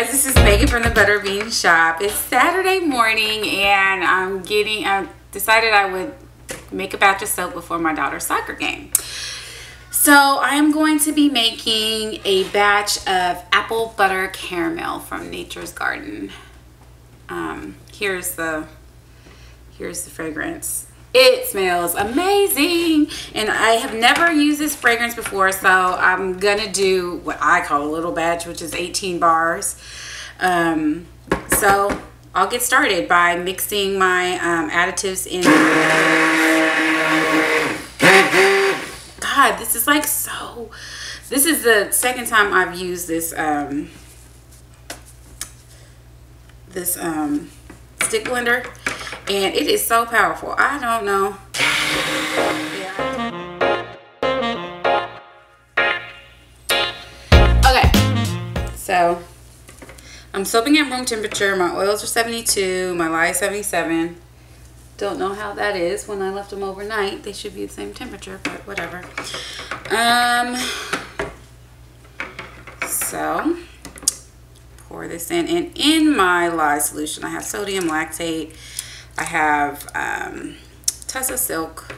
guys, this is Meghan from the Butter Bean Shop. It's Saturday morning and I'm getting, I decided I would make a batch of soap before my daughter's soccer game. So I am going to be making a batch of apple butter caramel from Nature's Garden. Um, here's the, here's the fragrance. It smells amazing. And I have never used this fragrance before, so I'm gonna do what I call a little batch, which is 18 bars. Um, so I'll get started by mixing my um, additives in. God, this is like so, this is the second time I've used this, um, this um, stick blender and it is so powerful. I don't know. Okay, so I'm soaping at room temperature. My oils are 72, my lye is 77. Don't know how that is. When I left them overnight, they should be the same temperature, but whatever. Um, so pour this in. And in my lye solution, I have sodium lactate, I have um, Tussa Silk.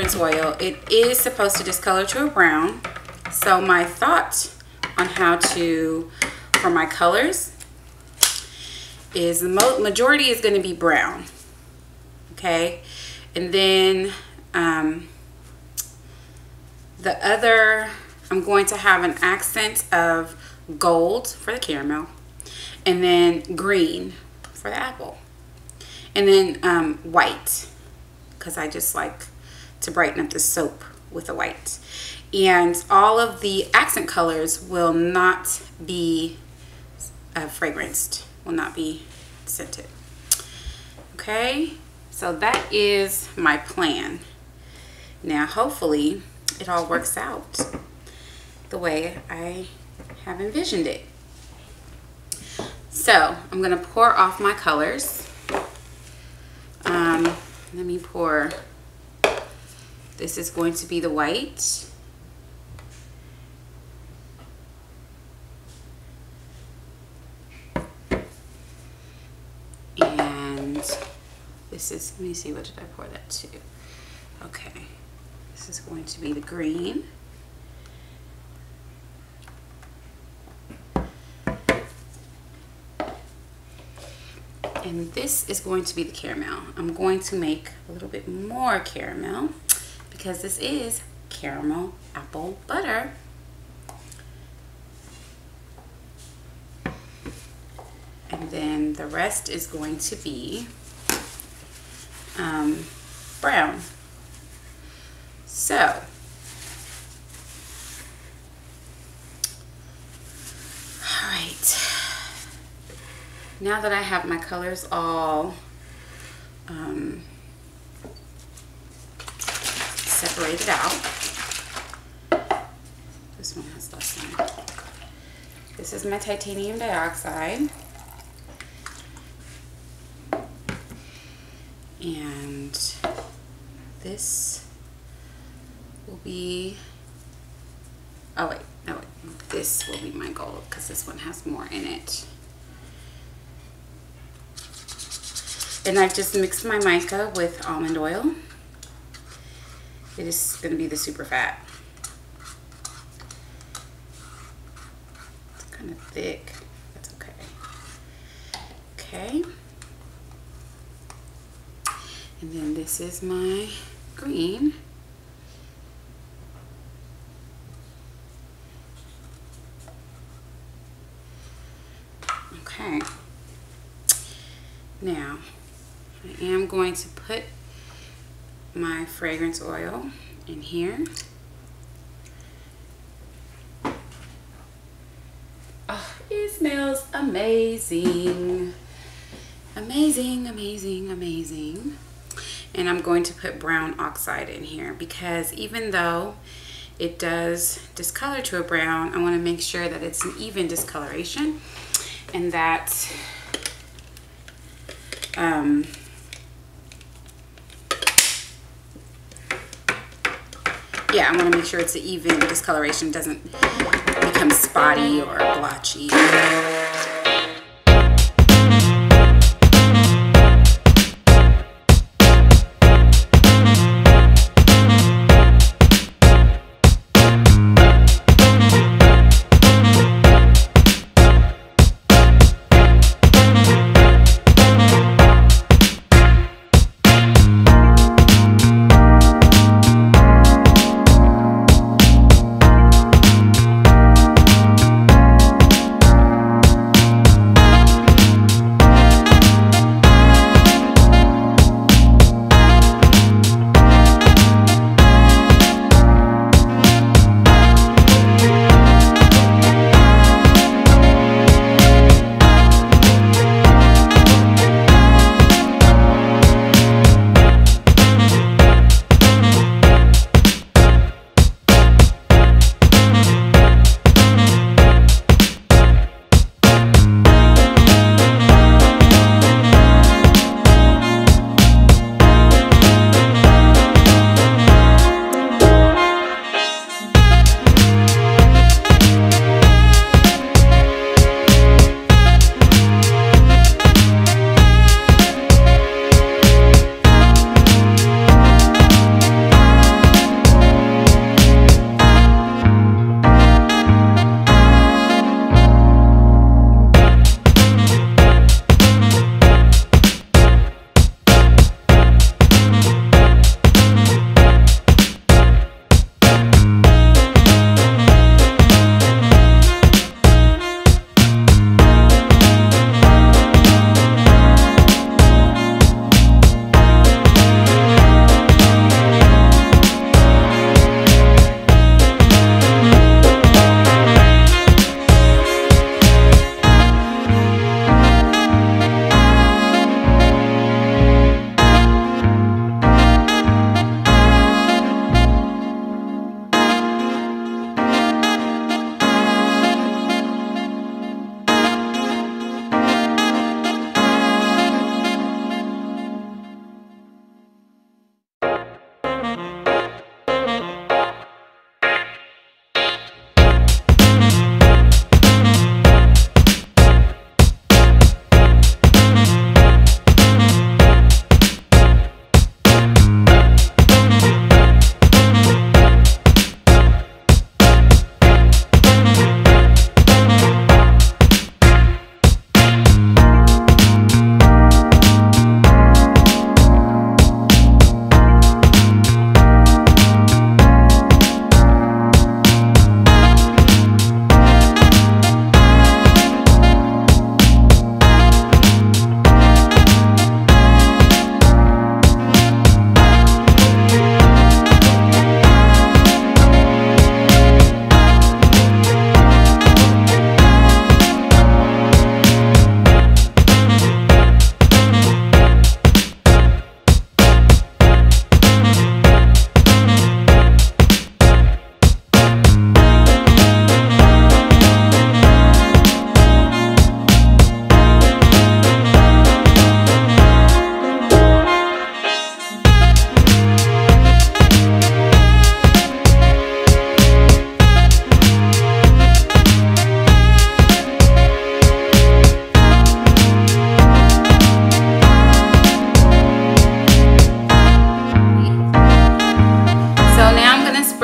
Fragrance oil, it is supposed to discolor to a brown. So my thought on how to, for my colors, is the majority is going to be brown. Okay, and then um, the other, I'm going to have an accent of gold for the caramel, and then green for the apple, and then um, white because I just like to brighten up the soap with the white. And all of the accent colors will not be uh, fragranced, will not be scented. Okay, so that is my plan. Now, hopefully, it all works out the way I have envisioned it. So, I'm going to pour off my colors. Um, let me pour this is going to be the white. And this is let me see what did I pour that to? Okay. This is going to be the green. And this is going to be the caramel. I'm going to make a little bit more caramel because this is caramel apple butter. And then the rest is going to be um, brown. So, all right now that I have my colors all um, separated out, this one has less than. This is my titanium dioxide. And this will be, oh wait, no wait, this will be my gold because this one has more in it. And I've just mixed my mica with almond oil. It is going to be the super fat. It's kind of thick. That's okay. Okay. And then this is my green. Okay. Now, I am going to put my fragrance oil in here. Oh, it smells amazing. amazing, amazing, amazing. And I'm going to put brown oxide in here because even though it does discolor to a brown, I want to make sure that it's an even discoloration and that um, yeah, I want to make sure it's an even discoloration, doesn't become spotty or blotchy.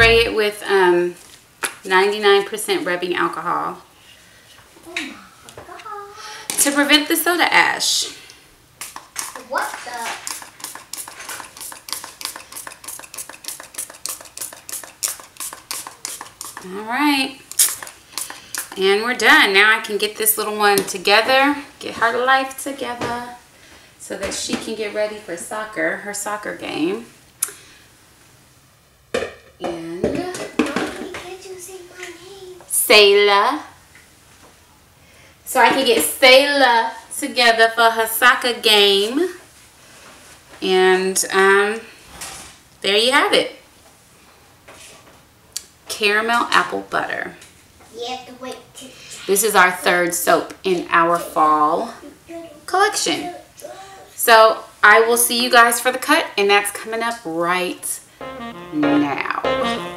With 99% um, rubbing alcohol to prevent the soda ash. What the? All right. And we're done. Now I can get this little one together, get her life together so that she can get ready for soccer, her soccer game. Sayla. So I can get Sayla together for her soccer game. And um, there you have it. Caramel apple butter. You have to wait to This is our third soap in our fall collection. So I will see you guys for the cut and that's coming up right now.